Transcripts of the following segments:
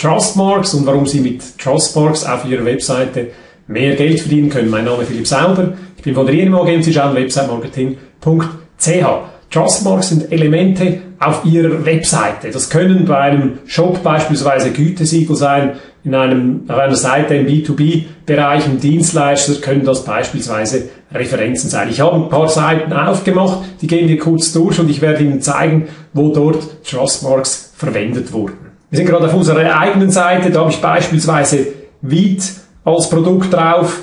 Trustmarks und warum Sie mit Trustmarks auf Ihrer Webseite mehr Geld verdienen können. Mein Name ist Philipp Sauber, ich bin von der INMAG und Sie schauen websitemarketing.ch. Trustmarks sind Elemente auf Ihrer Webseite. Das können bei einem Shop beispielsweise Gütesiegel sein, in einem, auf einer Seite im B2B-Bereich, im Dienstleister können das beispielsweise Referenzen sein. Ich habe ein paar Seiten aufgemacht, die gehen wir kurz durch und ich werde Ihnen zeigen, wo dort Trustmarks verwendet wurden. Wir sind gerade auf unserer eigenen Seite, da habe ich beispielsweise Wheat als Produkt drauf.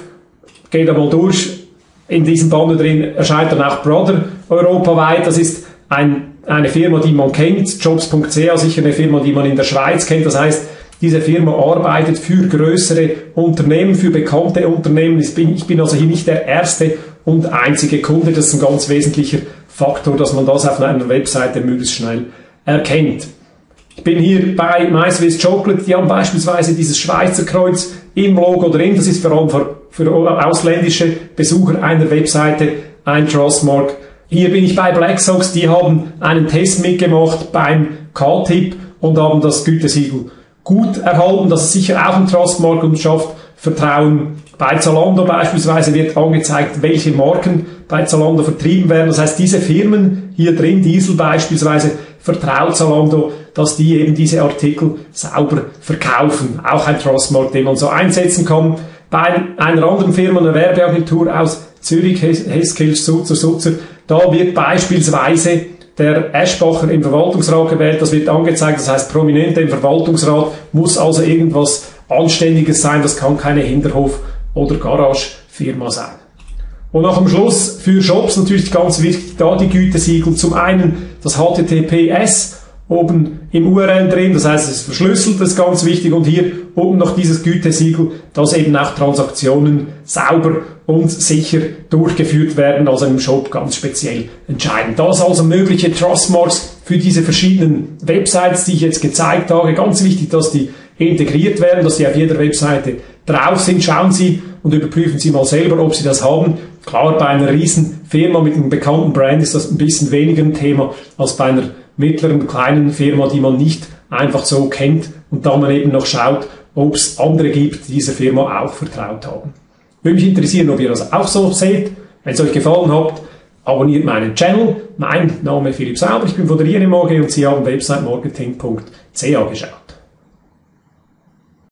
Geht einmal durch. In diesem Banner drin erscheint dann auch Brother europaweit. Das ist ein, eine Firma, die man kennt. Jobs.ch, sicher eine Firma, die man in der Schweiz kennt. Das heißt, diese Firma arbeitet für größere Unternehmen, für bekannte Unternehmen. Ich bin, ich bin also hier nicht der erste und einzige Kunde. Das ist ein ganz wesentlicher Faktor, dass man das auf einer Webseite möglichst schnell erkennt. Ich bin hier bei My Swiss Chocolate, die haben beispielsweise dieses Schweizer Kreuz im Logo drin. Das ist vor allem für, für ausländische Besucher einer Webseite ein Trustmark. Hier bin ich bei Black Sox, die haben einen Test mitgemacht beim K-Tip und haben das Gütesiegel gut erhalten. Das ist sicher auch ein Trustmark und schafft Vertrauen. Bei Zalando beispielsweise wird angezeigt, welche Marken bei Zalando vertrieben werden. Das heißt, diese Firmen hier drin, Diesel beispielsweise, vertraut Zalando, dass die eben diese Artikel sauber verkaufen. Auch ein Trustmark, den man so einsetzen kann. Bei einer anderen Firma, einer Werbeagentur aus Zürich, Heskilch, Sutzer, Sutzer, da wird beispielsweise der Eschbacher im Verwaltungsrat gewählt, das wird angezeigt, das heißt Prominente im Verwaltungsrat muss also irgendwas Anständiges sein, das kann keine Hinterhof- oder Garagefirma sein. Und nach dem Schluss für Shops natürlich ganz wichtig, da die Gütesiegel. Zum einen das HTTPS oben im URL drin, das heißt, es ist verschlüsselt, das ist ganz wichtig. Und hier oben noch dieses Gütesiegel, dass eben auch Transaktionen sauber und sicher durchgeführt werden, also im Shop ganz speziell entscheidend. Das also mögliche Trustmarks für diese verschiedenen Websites, die ich jetzt gezeigt habe. Ganz wichtig, dass die integriert werden, dass die auf jeder Webseite drauf sind. Schauen Sie und überprüfen Sie mal selber, ob Sie das haben. Klar, bei einer riesen Firma mit einem bekannten Brand ist das ein bisschen weniger ein Thema als bei einer mittleren, kleinen Firma, die man nicht einfach so kennt und da man eben noch schaut, ob es andere gibt, die dieser Firma auch vertraut haben. Würde mich interessieren, ob ihr das auch so seht. Wenn es euch gefallen hat, abonniert meinen Channel. Mein Name ist Philipp Sauber, ich bin von der INMAG und Sie haben websitemarketing.ch geschaut.